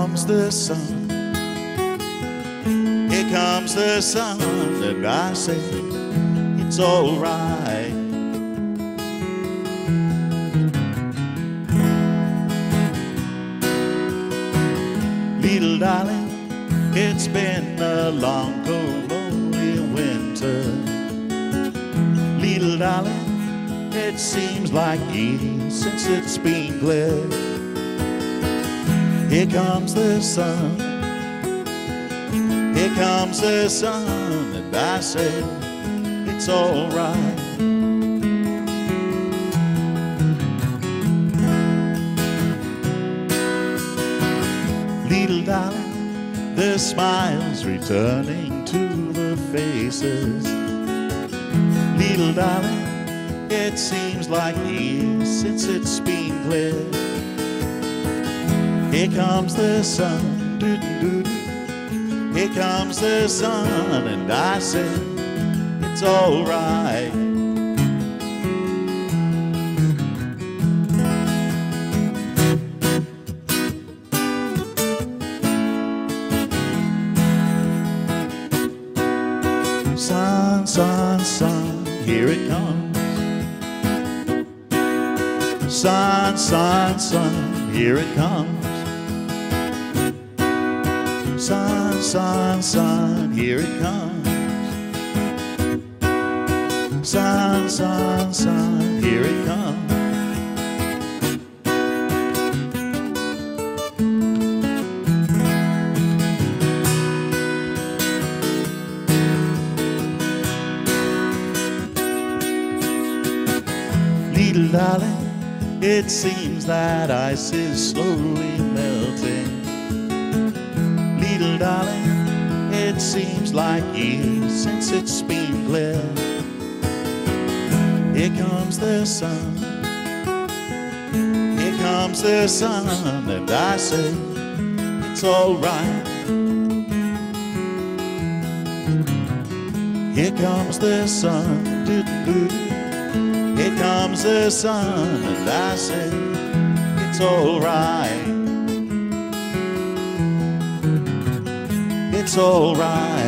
comes the sun. Here comes the sun, and I say it's alright. Little darling, it's been a long, cold, lonely winter. Little darling, it seems like years since it's been clear. Here comes the sun. Here comes the sun, and I say it's alright. Little darling, the smiles returning to the faces. Little darling, it seems like years since it's been clear. Here comes the sun, doo doo doo. Here comes the sun, and I say it's alright. Sun, sun, sun, here it comes. Sun, sun, sun, here it comes. Sun, sun, here it comes. Sun, sun, sun, here it comes. Little darling, it seems that ice is slowly melting. Darling, it seems like years since it's been clear. Here comes the sun. Here comes the sun, and I say it's alright. Here comes the sun. Here comes the sun, and I say it's alright. It's alright.